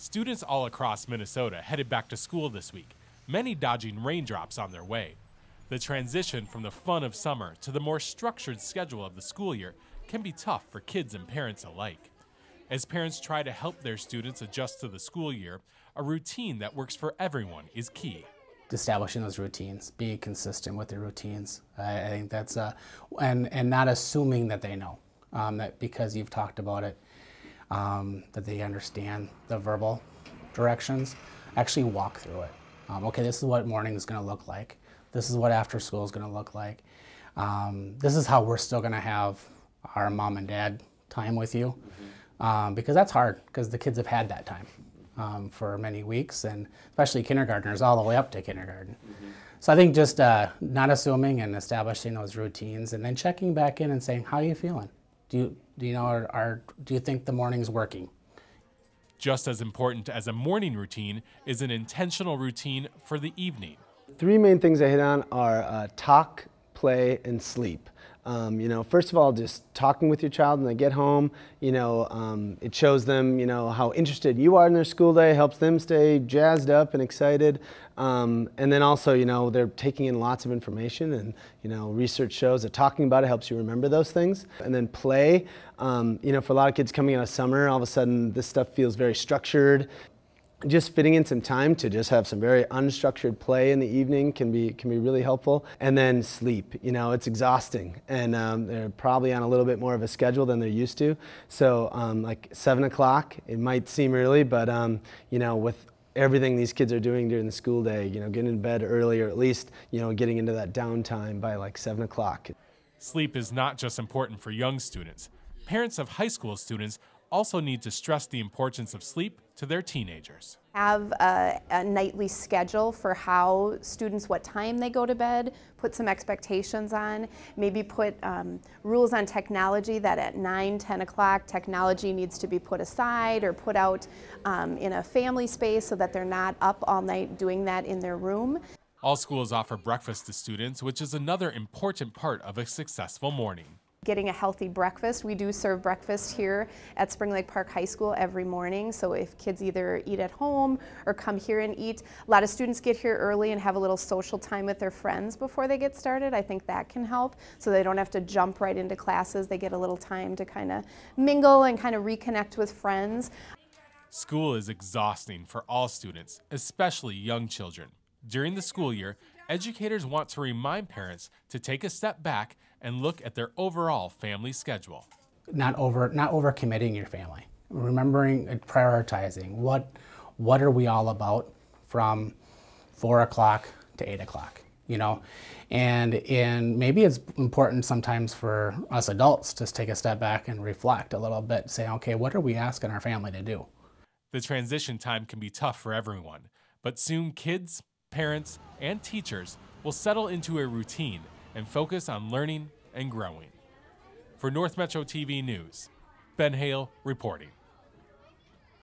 Students all across Minnesota headed back to school this week, many dodging raindrops on their way. The transition from the fun of summer to the more structured schedule of the school year can be tough for kids and parents alike. As parents try to help their students adjust to the school year, a routine that works for everyone is key. Establishing those routines, being consistent with their routines. I, I think that's, uh, and, and not assuming that they know, um, that because you've talked about it, um, that they understand the verbal directions, actually walk through it. Um, okay, this is what morning is going to look like. This is what after school is going to look like. Um, this is how we're still going to have our mom and dad time with you. Um, because that's hard because the kids have had that time um, for many weeks and especially kindergartners all the way up to kindergarten. So I think just uh, not assuming and establishing those routines and then checking back in and saying, how are you feeling? Do you, do you know, are, are, do you think the morning's working? Just as important as a morning routine is an intentional routine for the evening. Three main things I hit on are uh, talk, play, and sleep. Um, you know, first of all, just talking with your child when they get home, you know, um, it shows them, you know, how interested you are in their school day, helps them stay jazzed up and excited. Um, and then also, you know, they're taking in lots of information and, you know, research shows that talking about it helps you remember those things. And then play, um, you know, for a lot of kids coming out of summer, all of a sudden this stuff feels very structured just fitting in some time to just have some very unstructured play in the evening can be can be really helpful. And then sleep you know it's exhausting. And um, they're probably on a little bit more of a schedule than they're used to. So um, like seven o'clock it might seem early but um, you know with everything these kids are doing during the school day you know getting in bed early or at least you know getting into that downtime by like seven o'clock. Sleep is not just important for young students. Parents of high school students also need to stress the importance of sleep to their teenagers. Have a, a, nightly schedule for how students, what time they go to bed, put some expectations on, maybe put um, rules on technology that at 9, 10 o'clock technology needs to be put aside or put out um, in a family space so that they're not up all night doing that in their room. All schools offer breakfast to students, which is another important part of a successful morning getting a healthy breakfast. We do serve breakfast here at Spring Lake Park High School every morning. So if kids either eat at home or come here and eat, a lot of students get here early and have a little social time with their friends before they get started. I think that can help so they don't have to jump right into classes. They get a little time to kind of mingle and kind of reconnect with friends. School is exhausting for all students, especially young children. During the school year, educators want to remind parents to take a step back and look at their overall family schedule. Not over, not overcommitting your family. Remembering, and prioritizing. What, what are we all about from four o'clock to eight o'clock? You know, and and maybe it's important sometimes for us adults to take a step back and reflect a little bit. Say, okay, what are we asking our family to do? The transition time can be tough for everyone, but soon kids, parents, and teachers will settle into a routine and focus on learning and growing. For North Metro TV News, Ben Hayle reporting.